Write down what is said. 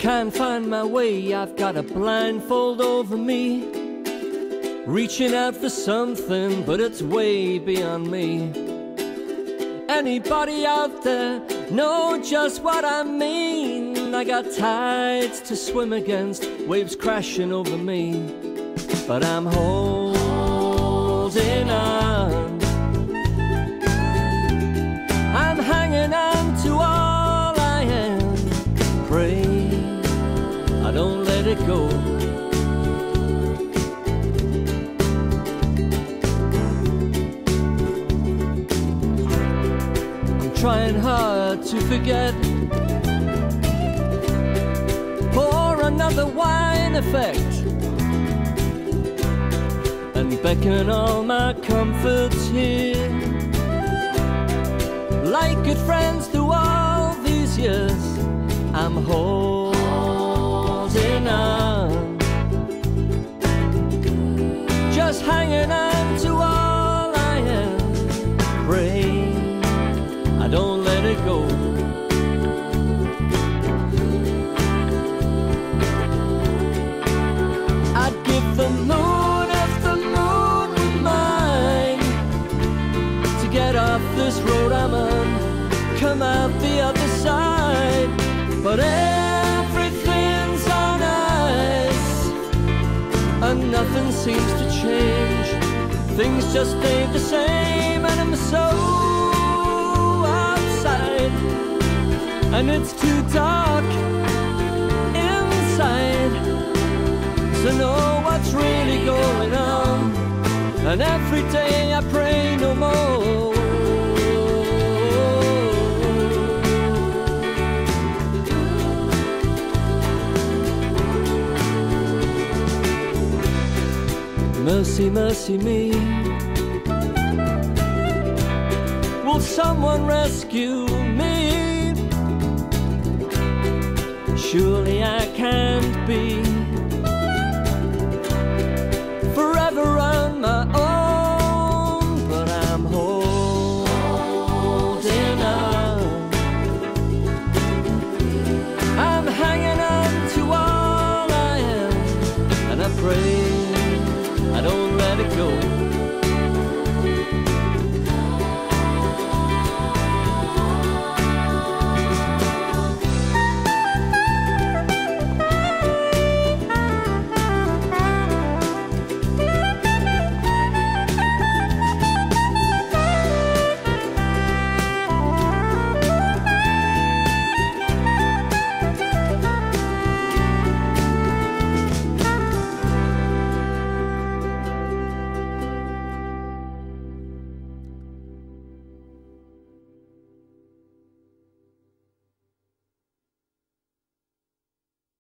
can't find my way, I've got a blindfold over me. Reaching out for something, but it's way beyond me. Anybody out there know just what I mean? I got tides to swim against, waves crashing over me. But I'm holding it go. I'm trying hard to forget. Pour another wine effect. And beckon all my comforts here. Come out the other side. But everything's on ice, and nothing seems to change. Things just stay the same, and I'm so outside, and it's too dark inside to know what's really going on. And every day I pray no more. Mercy, mercy me. Will someone rescue me? Surely